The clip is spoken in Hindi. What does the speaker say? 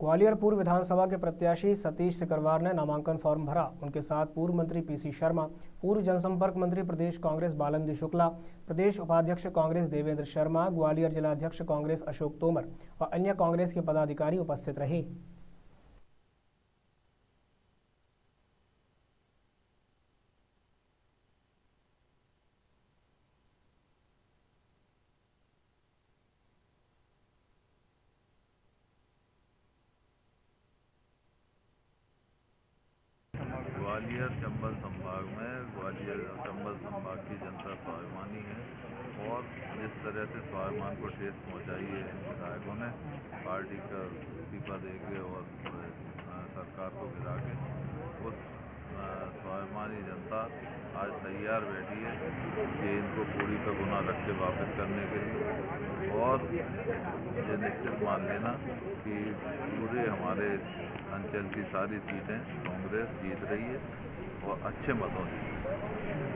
ग्वालियर पूर्व विधानसभा के प्रत्याशी सतीश सिकरवार ने नामांकन फॉर्म भरा। उनके साथ पूर्व मंत्री पीसी शर्मा, पूर्व जनसंपर्क मंत्री प्रदेश कांग्रेस बालंदी शुक्ला, प्रदेश उपाध्यक्ष कांग्रेस देवेंद्र शर्मा, ग्वालियर जिलाध्यक्ष कांग्रेस अशोक तोमर और अन्य कांग्रेस के पदाधिकारी उपस्थित रहे। ग्वालियर चंबल संभाग में ग्वालियर चंबल संभाग की जनता स्वाभिमानी है और जिस तरह से स्वाभिमान को ठेस पहुंचाई है इन विधायकों ने। पार्टी का इस्तीफा दे के और सरकार को गिरा के उस स्वाभिमानी जनता आज तैयार बैठी है। इनको पूरी का गुना रख के वापस करने के लिए। और ये निश्चित मान लेना कि पूरे हमारे इस अंचल की सारी सीटें कांग्रेस जीत रही है और अच्छे मतों से।